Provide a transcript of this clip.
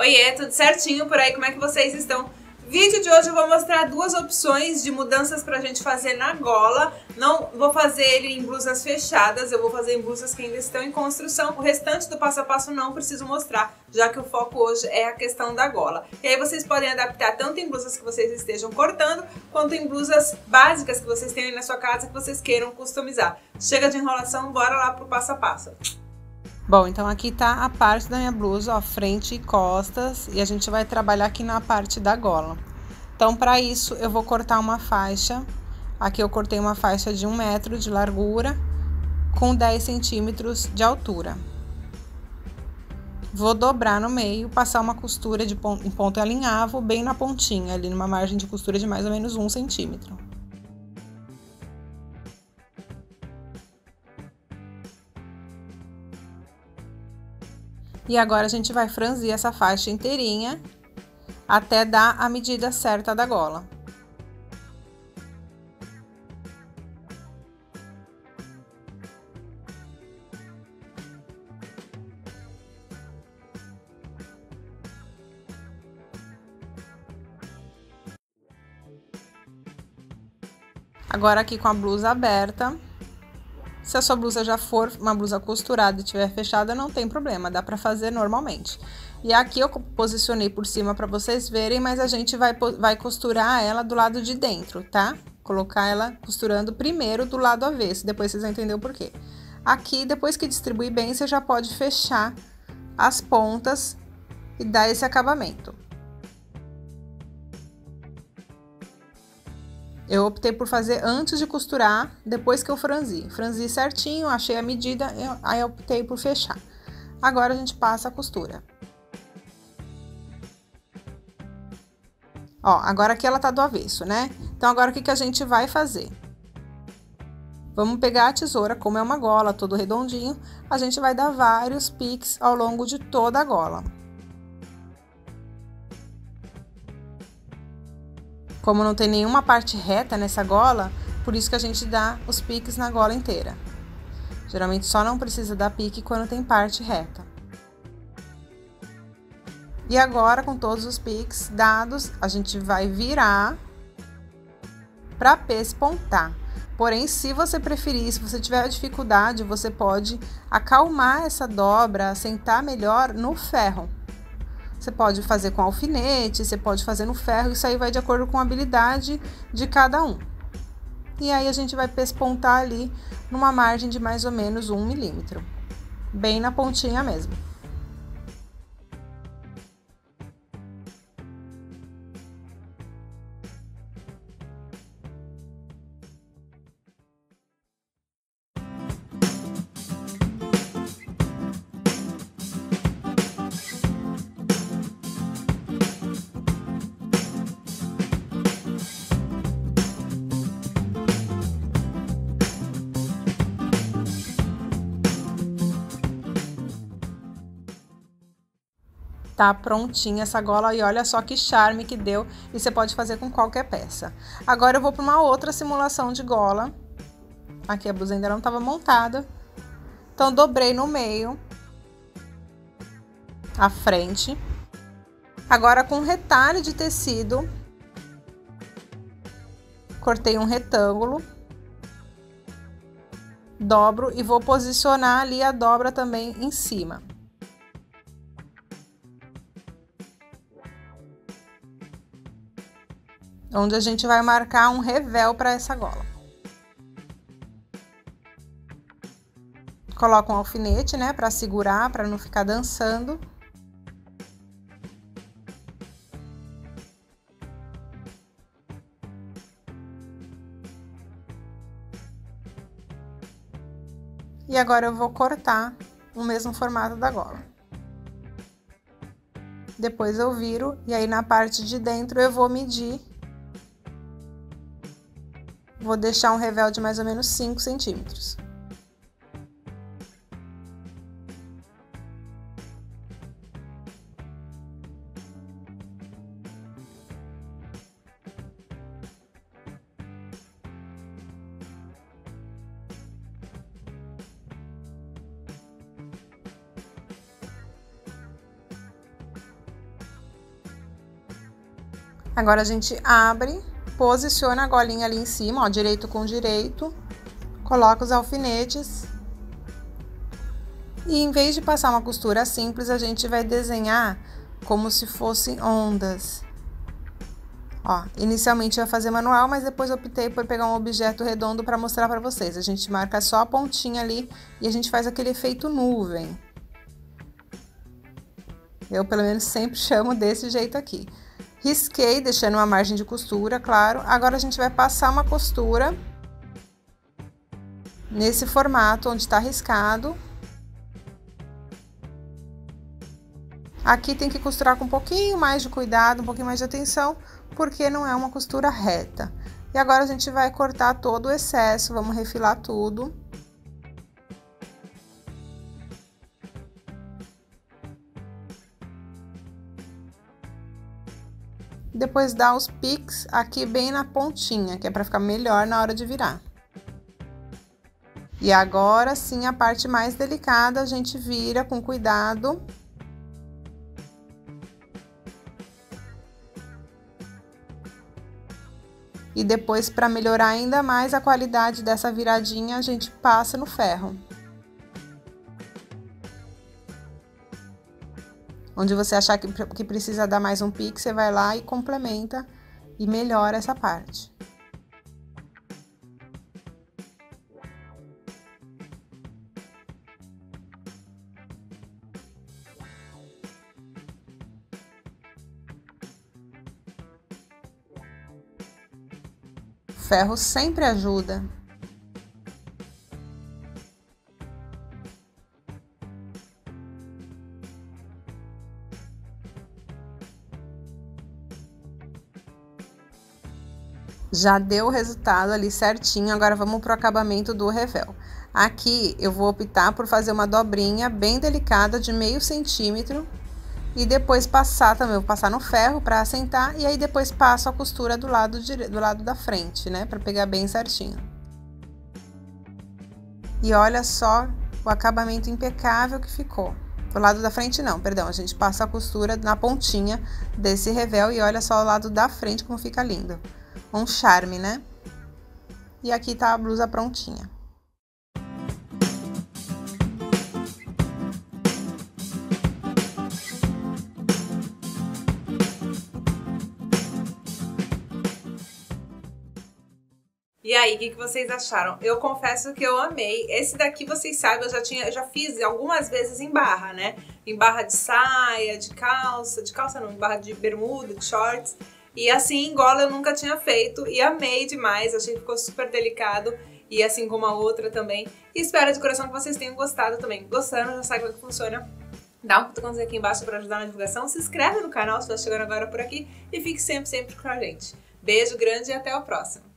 Oiê, tudo certinho por aí? Como é que vocês estão? Vídeo de hoje eu vou mostrar duas opções de mudanças pra gente fazer na gola. Não vou fazer ele em blusas fechadas, eu vou fazer em blusas que ainda estão em construção. O restante do passo a passo não preciso mostrar, já que o foco hoje é a questão da gola. E aí vocês podem adaptar tanto em blusas que vocês estejam cortando, quanto em blusas básicas que vocês têm aí na sua casa que vocês queiram customizar. Chega de enrolação, bora lá pro passo a passo. Bom, então aqui tá a parte da minha blusa, ó, frente e costas, e a gente vai trabalhar aqui na parte da gola. Então, para isso, eu vou cortar uma faixa. Aqui eu cortei uma faixa de um metro de largura com 10 centímetros de altura. Vou dobrar no meio, passar uma costura de ponto, em ponto alinhavo bem na pontinha, ali numa margem de costura de mais ou menos um centímetro. E agora a gente vai franzir essa faixa inteirinha até dar a medida certa da gola. Agora aqui com a blusa aberta, se a sua blusa já for uma blusa costurada e estiver fechada, não tem problema, dá para fazer normalmente. E aqui eu posicionei por cima para vocês verem, mas a gente vai, vai costurar ela do lado de dentro, tá? Colocar ela costurando primeiro do lado avesso, depois vocês vão entender o porquê. Aqui, depois que distribuir bem, você já pode fechar as pontas e dar esse acabamento. Eu optei por fazer antes de costurar, depois que eu franzi. Franzi certinho, achei a medida, eu, aí eu optei por fechar. Agora a gente passa a costura. Ó, agora aqui ela tá do avesso, né? Então, agora o que, que a gente vai fazer? Vamos pegar a tesoura, como é uma gola, todo redondinho, a gente vai dar vários piques ao longo de toda a gola. Como não tem nenhuma parte reta nessa gola, por isso que a gente dá os piques na gola inteira. Geralmente só não precisa dar pique quando tem parte reta. E agora, com todos os piques dados, a gente vai virar para pespontar. Porém, se você preferir, se você tiver dificuldade, você pode acalmar essa dobra, assentar melhor no ferro. Você pode fazer com alfinete, você pode fazer no ferro, isso aí vai de acordo com a habilidade de cada um. E aí a gente vai pespontar ali numa margem de mais ou menos um milímetro, bem na pontinha mesmo. Tá prontinha essa gola e olha só que charme que deu e você pode fazer com qualquer peça. Agora eu vou para uma outra simulação de gola. Aqui a blusa ainda não estava montada. Então dobrei no meio a frente. Agora com retalho de tecido cortei um retângulo, dobro e vou posicionar ali a dobra também em cima. Onde a gente vai marcar um revel para essa gola. Coloca um alfinete, né, para segurar, para não ficar dançando. E agora eu vou cortar o mesmo formato da gola. Depois eu viro e aí na parte de dentro eu vou medir Vou deixar um revel de mais ou menos 5 centímetros. Agora a gente abre posiciona a golinha ali em cima, ó, direito com direito, coloca os alfinetes e em vez de passar uma costura simples, a gente vai desenhar como se fossem ondas. Ó, inicialmente eu ia fazer manual, mas depois optei por pegar um objeto redondo para mostrar para vocês. A gente marca só a pontinha ali e a gente faz aquele efeito nuvem. Eu, pelo menos, sempre chamo desse jeito aqui. Risquei, deixando uma margem de costura, claro. Agora a gente vai passar uma costura nesse formato onde está riscado Aqui tem que costurar com um pouquinho mais de cuidado, um pouquinho mais de atenção, porque não é uma costura reta. E agora a gente vai cortar todo o excesso, vamos refilar tudo. Depois dá os piques aqui bem na pontinha, que é para ficar melhor na hora de virar. E agora sim a parte mais delicada a gente vira com cuidado. E depois, para melhorar ainda mais a qualidade dessa viradinha, a gente passa no ferro. Onde você achar que, que precisa dar mais um pique, você vai lá e complementa e melhora essa parte. ferro sempre ajuda. Já deu o resultado ali certinho, agora vamos para o acabamento do revel. Aqui eu vou optar por fazer uma dobrinha bem delicada de meio centímetro e depois passar também, vou passar no ferro para assentar e aí depois passo a costura do lado, do lado da frente, né, para pegar bem certinho. E olha só o acabamento impecável que ficou. Do lado da frente não, perdão, a gente passa a costura na pontinha desse revel e olha só o lado da frente como fica lindo. Um charme, né? E aqui tá a blusa prontinha. E aí, o que, que vocês acharam? Eu confesso que eu amei. Esse daqui, vocês sabem, eu já tinha, eu já fiz algumas vezes em barra, né? Em barra de saia, de calça, de calça não, em barra de bermuda, de shorts. E assim, gola eu nunca tinha feito e amei demais, achei que ficou super delicado. E assim como a outra também. E espero de coração que vocês tenham gostado também. Gostando, já sabe como é que funciona. Dá um cutucãozinho aqui embaixo para ajudar na divulgação. Se inscreve no canal se está chegando agora por aqui. E fique sempre, sempre com a gente. Beijo grande e até o próximo.